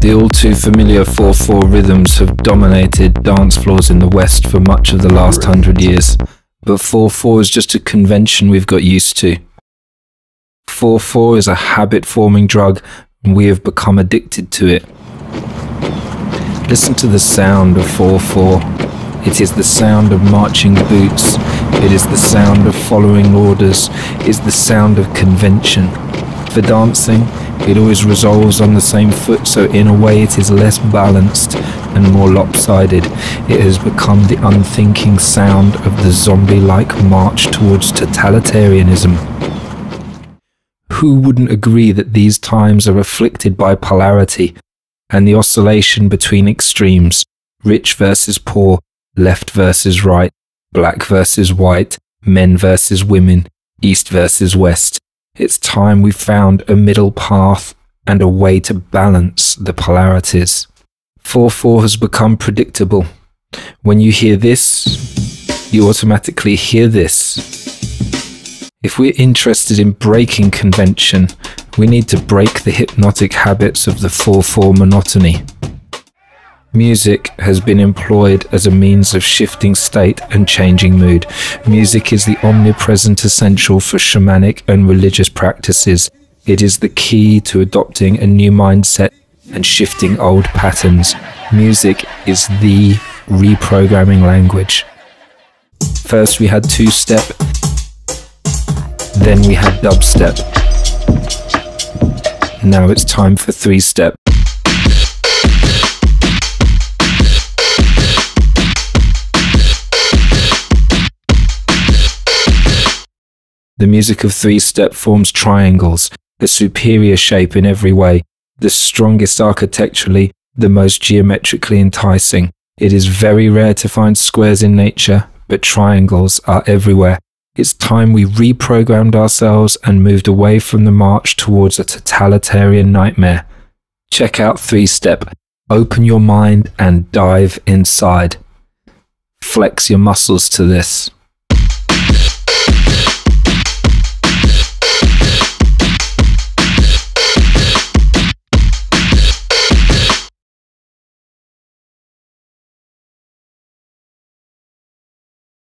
The all too familiar 4 4 rhythms have dominated dance floors in the West for much of the last hundred years, but 4 4 is just a convention we've got used to. 4 4 is a habit forming drug, and we have become addicted to it. Listen to the sound of 4 4. It is the sound of marching boots. It is the sound of following orders. It is the sound of convention. For dancing, it always resolves on the same foot, so in a way it is less balanced and more lopsided. It has become the unthinking sound of the zombie like march towards totalitarianism. Who wouldn't agree that these times are afflicted by polarity and the oscillation between extremes, rich versus poor, left versus right, black versus white, men versus women, east versus west. It's time we found a middle path and a way to balance the polarities. 4 4 has become predictable. When you hear this, you automatically hear this. If we're interested in breaking convention, we need to break the hypnotic habits of the 4 4 monotony. Music has been employed as a means of shifting state and changing mood. Music is the omnipresent essential for shamanic and religious practices. It is the key to adopting a new mindset and shifting old patterns. Music is the reprogramming language. First, we had two step, then we had dubstep. Now it's time for three step. The music of three step forms triangles, the superior shape in every way, the strongest architecturally, the most geometrically enticing. It is very rare to find squares in nature, but triangles are everywhere. It's time we reprogrammed ourselves and moved away from the march towards a totalitarian nightmare. Check out Three Step. Open your mind and dive inside. Flex your muscles to this.